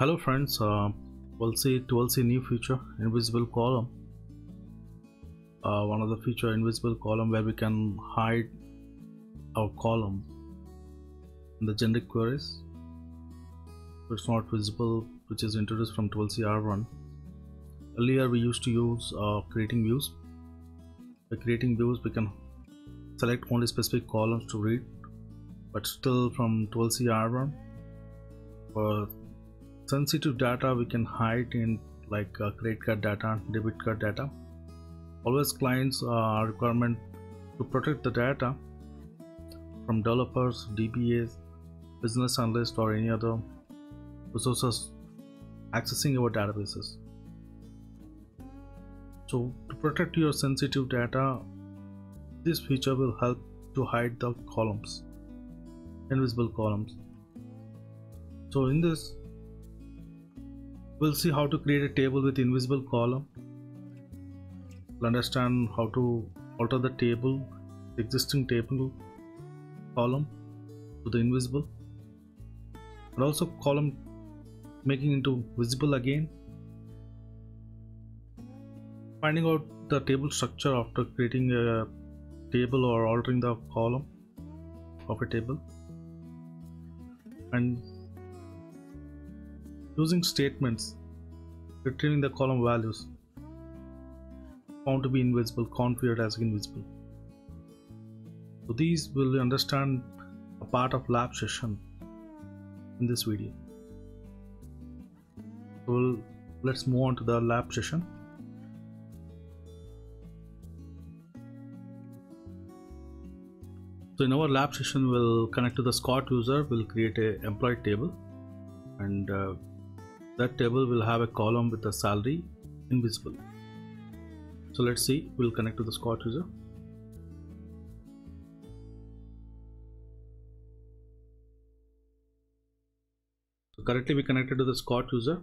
Hello friends, uh, we'll see we'll see new feature invisible column. Uh, one of the feature invisible column where we can hide our column in the generic queries. It's not visible, which is introduced from 12c R1. Earlier we used to use uh, creating views. By creating views, we can select only specific columns to read, but still from 12c R1 for sensitive data we can hide in like uh, credit card data debit card data. Always clients uh, requirement to protect the data from developers dbas business analysts or any other resources accessing our databases. So to protect your sensitive data this feature will help to hide the columns invisible columns. So in this we'll see how to create a table with invisible column. We'll understand how to alter the table existing table column to the invisible. And also column making into visible again. Finding out the table structure after creating a table or altering the column of a table. And using statements retrieving the column values found to be invisible configured as invisible. So these will understand a part of lab session in this video. So we'll, let's move on to the lab session. So in our lab session we'll connect to the Scott user we'll create a employee table and uh, that table will have a column with the salary invisible. So let's see we'll connect to the Scott user. So currently we connected to the Scott user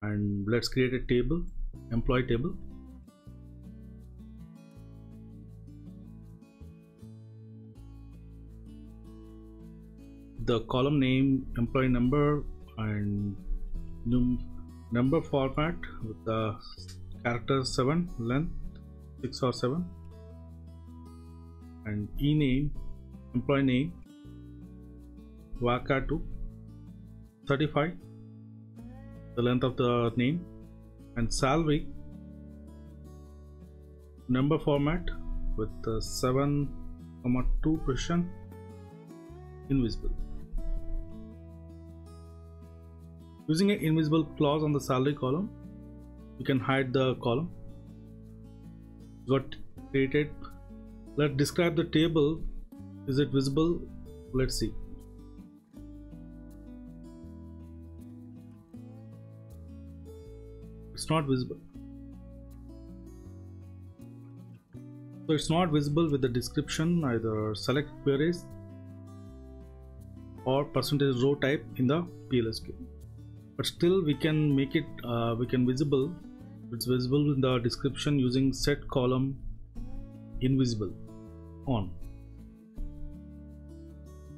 and let's create a table employee table. The column name employee number and num number format with the character 7 length 6 or 7 and e name employee name waka to 35 the length of the name. And salary number format with the 7 comma 2 precision invisible Using an invisible clause on the salary column, you can hide the column. Got created. Let's describe the table. Is it visible? Let's see. It's not visible. So it's not visible with the description either select queries or percentage row type in the PLSQ but still we can make it uh, we can visible. It's visible in the description using set column invisible on.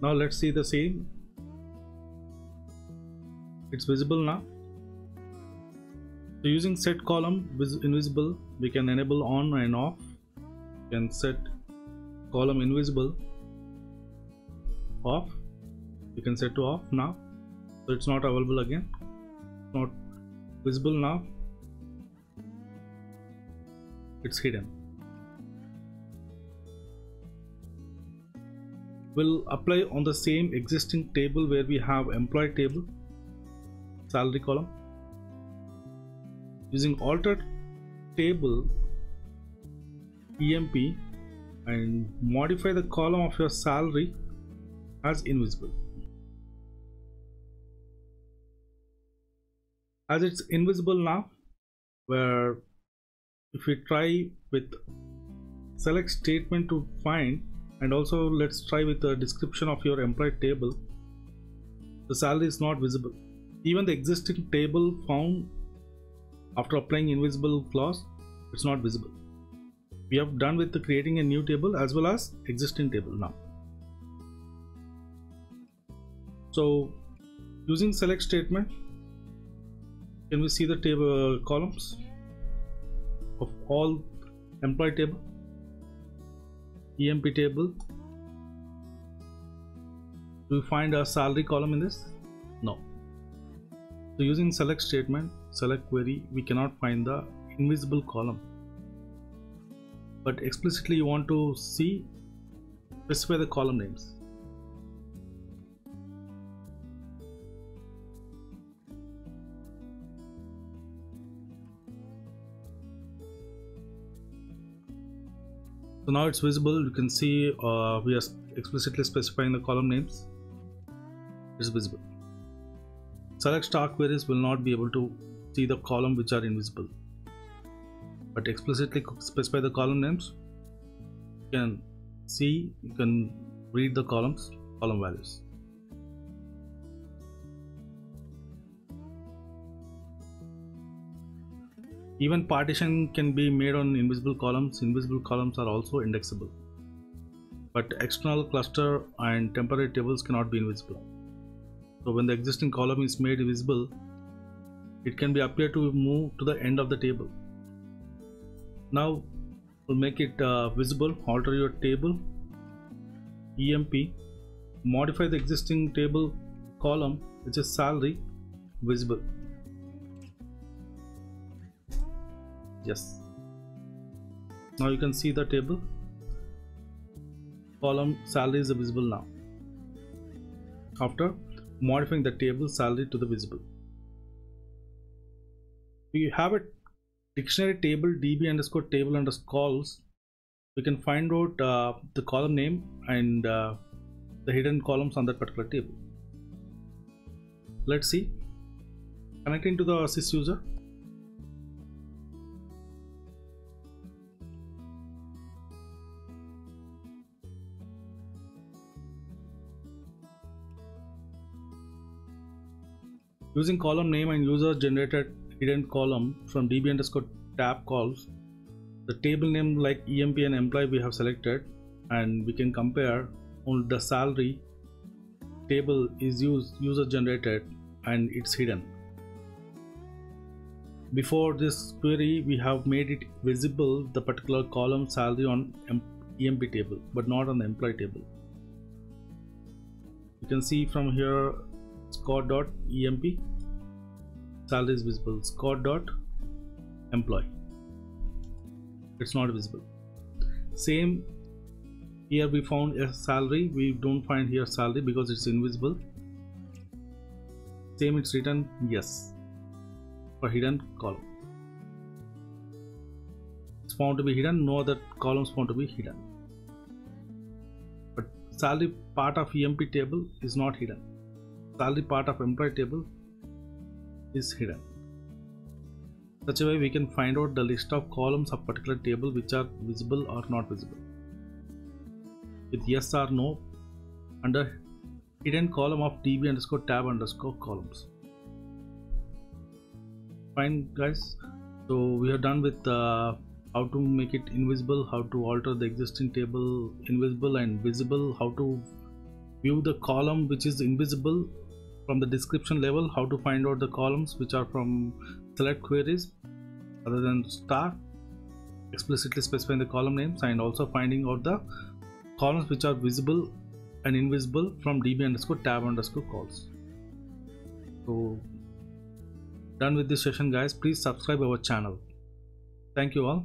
Now let's see the same. It's visible now. So using set column invisible we can enable on and off. We can set column invisible. Off. You can set to off now so it's not available again. Not visible now. It's hidden. We'll apply on the same existing table where we have employee table salary column. Using alter table emp and modify the column of your salary as invisible as it's invisible now where if we try with select statement to find and also let's try with the description of your employee table the salary is not visible. Even the existing table found after applying invisible clause it's not visible. We have done with creating a new table as well as existing table now. So using select statement can we see the table uh, columns? Of all employee table? Emp table? Do we find a salary column in this? No. So using select statement select query we cannot find the invisible column. But explicitly you want to see specify the column names so now it's visible. You can see uh, we are explicitly specifying the column names. It's visible. Select star queries will not be able to see the column which are invisible. But explicitly specify the column names. You can see you can read the columns column values Even partition can be made on invisible columns. Invisible columns are also indexable. But external cluster and temporary tables cannot be invisible. So when the existing column is made visible, it can be appear to move to the end of the table. Now make it uh, visible, alter your table, EMP, modify the existing table column which is salary visible yes. Now you can see the table. Column salary is visible now. After modifying the table salary to the visible. We have a dictionary table db underscore table underscore cols. We can find out uh, the column name and uh, the hidden columns on that particular table. Let's see. Connecting to the assist user Using column name and user generated hidden column from db underscore tab cols, the table name like emp and employee we have selected and we can compare on the salary table is used user generated and it's hidden. Before this query we have made it visible the particular column salary on emp table but not on the employee table. You can see from here scott.emp salary is visible scott.employee it's not visible. Same here we found a salary. We don't find here salary because it's invisible. Same it's written yes for hidden column. It's found to be hidden. No other columns found to be hidden. But salary part of emp table is not hidden salary part of employee table is hidden. Such a way we can find out the list of columns of particular table which are visible or not visible. With yes or no under hidden column of db underscore tab underscore columns. Fine guys, so we are done with uh, how to make it invisible, how to alter the existing table invisible and visible, how to view the column which is invisible from the description level how to find out the columns which are from select queries other than star explicitly specifying the column names and also finding out the columns which are visible and invisible from db underscore tab underscore cols. So done with this session guys. Please subscribe our channel. Thank you all